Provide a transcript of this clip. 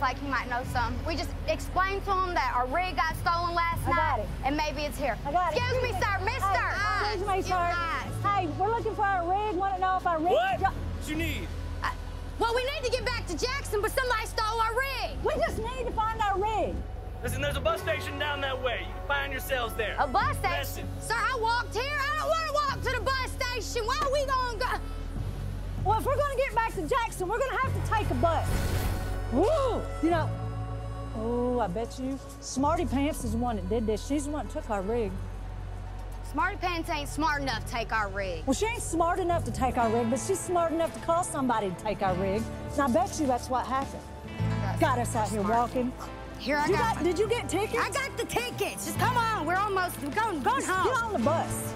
might know some. We just explained to him that our rig got stolen last I night, got it. and maybe it's here. I got it. Excuse me, sir, mister. Hey, excuse me, You sir. Hey, we're looking for our rig. Want to know if our rig. What? Jo- What you need? Uh, well, we need to get back to Jackson, but somebody stole our rig. we just need to find our rig. Listen, there's a bus station down that way. You can find yourselves there. A bus station? Listen. Sir, I walked here. I don't want to walk to the bus station. Where are we going to go? Well, if we're going to get back to Jackson, we're going to have to take a bus. Woo! You know, oh, I bet you Smarty Pants is the one that did this. She's the one that took our rig. Smarty Pants ain't smart enough to take our rig. Well, she ain't smart enough to take our rig, but she's smart enough to call somebody to take our rig. And I bet you that's what happened. That's Got us out here smart. walking. Here I You got. got, did you get tickets? I got the tickets. Just come on. We're almost we're going going home. Get on the bus.